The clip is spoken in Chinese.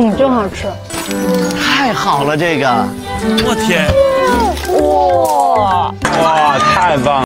嗯真好吃。太好了这个。我天。哇。哇太棒